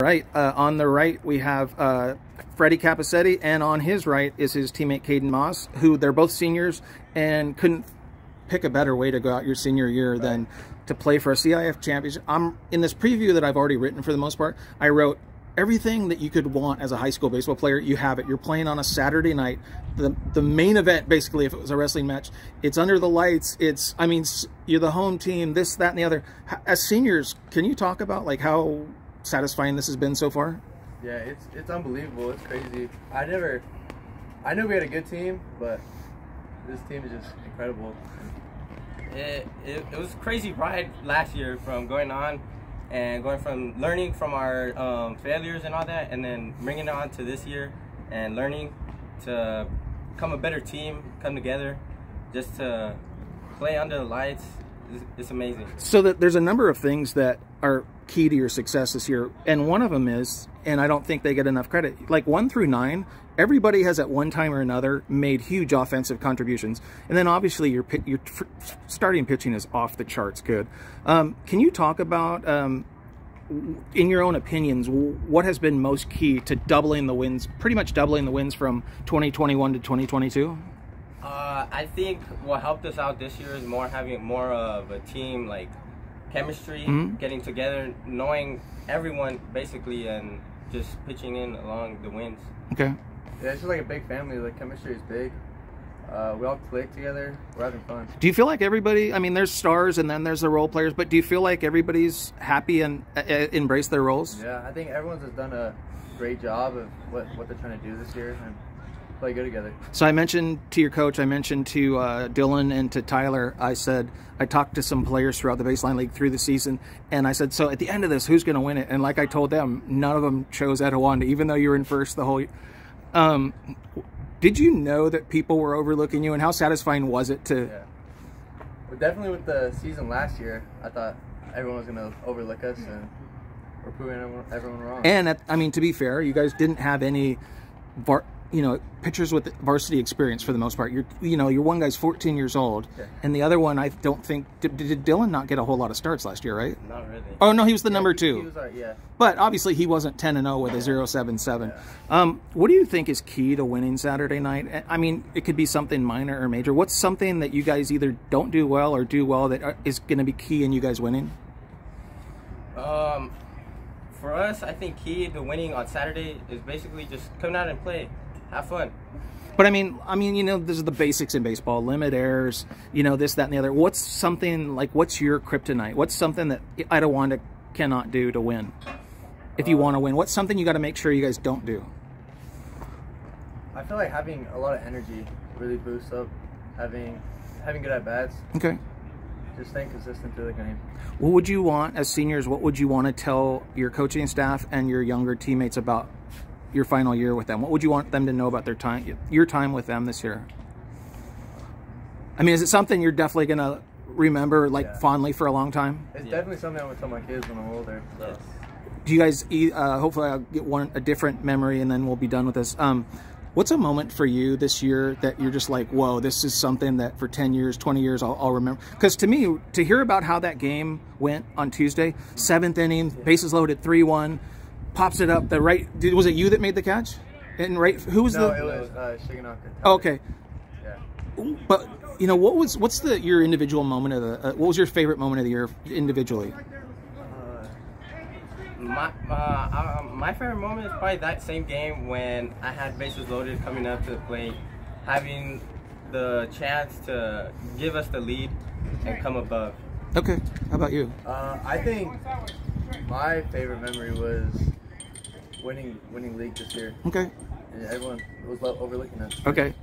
Right. Uh, on the right, we have uh, Freddie Capacete, and on his right is his teammate Kaedon Mas, who they're both seniors and couldn't pick a better way to go out your senior year right. than to play for a CIF championship. I'm in this preview that I've already written for the most part. I wrote everything that you could want as a high school baseball player. You have it. You're playing on a Saturday night, the the main event basically. If it was a wrestling match, it's under the lights. It's I mean you're the home team. This that and the other. As seniors, can you talk about like how satisfying this has been so far? Yeah, it's it's unbelievable. It's crazy. I never, I knew we had a good team, but this team is just incredible. It, it, it was crazy ride last year from going on and going from learning from our um, failures and all that and then bringing it on to this year and learning to become a better team, come together, just to play under the lights. It's, it's amazing. So that there's a number of things that are key to your success this year. And one of them is, and I don't think they get enough credit, like one through nine, everybody has at one time or another made huge offensive contributions. And then obviously your, your starting pitching is off the charts good. Um, can you talk about, um, in your own opinions, what has been most key to doubling the wins, pretty much doubling the wins from 2021 to 2022? Uh, I think what helped us out this year is more having more of a team like chemistry, mm-hmm. getting together, knowing everyone basically, and just pitching in along the wins. Okay. Yeah, it's just like a big family. Like chemistry is big. Uh, we all click together. We're having fun. Do you feel like everybody? I mean, there's stars and then there's the role players, but do you feel like everybody's happy and uh, uh embrace their roles? Yeah, I think everyone's has done a great job of what what they're trying to do this year. And play good together. So I mentioned to your coach, I mentioned to uh, Dylan and to Tyler, I said, I talked to some players throughout the baseline league through the season, and I said, so at the end of this, who's going to win it? And like I told them, none of them chose Etiwanda, even though you were in first the whole. Um, did you know that people were overlooking you, and how satisfying was it to? Yeah. Well, definitely with the season last year, I thought everyone was going to overlook us, and we're proving everyone, everyone wrong. And at, I mean, to be fair, you guys didn't have any you know, pitchers with varsity experience for the most part. You're, you know, your one guy's 14 years old, okay. and the other one, I don't think did, did, Dylan not get a whole lot of starts last year, right? Not really. Oh no, he was the yeah, number two. He Was, uh, yeah. But obviously, he wasn't 10 and 0 with a 0.77. Yeah. Um, what do you think is key to winning Saturday night? I mean, it could be something minor or major. What's something that you guys either don't do well or do well that uh, going to be key in you guys winning? Um, for us, I think key to winning on Saturday is basically just coming out and play have fun. But I mean, I mean, you know, this is the basics in baseball: limit errors, you know, this, that, and the other. What's something like? What's your kryptonite? What's something that Etiwanda cannot do to win? If you want to win, what's something you got to make sure you guys don't do? I feel like having a lot of energy really boosts up having having good at bats. Okay. Just staying consistent through the game. What would you want as seniors? What would you want to tell your coaching staff and your younger teammates about your final year with them? What would you want them to know about their time, your time with them this year? I mean, is it something you're definitely going to remember like yeah. fondly for a long time? It's yeah. definitely something I would tell my kids when I'm older. So. Do you guys? Uh, hopefully, I'll get one a different memory, and then we'll be done with this. Um, what's a moment for you this year that you're just like, whoa, this is something that for 10 years, 20 years, I'll, I'll remember? Because to me, to hear about how that game went on Tuesday, seventh inning, bases loaded, 3 1 pops it up the right. Did, was it you that made the catch? And right, who was no, the? No, it was uh, Shigenaka. Oh, okay. Yeah. But you know, what was what's the your individual moment of the? Uh, what was your favorite moment of the year individually? Uh, my uh, um, my favorite moment is probably that same game when I had bases loaded coming up to the plate, having the chance to give us the lead and come above. Okay, how about you? Uh, I think my favorite memory was winning winning league this year. Okay. And everyone was overlooking us. Okay.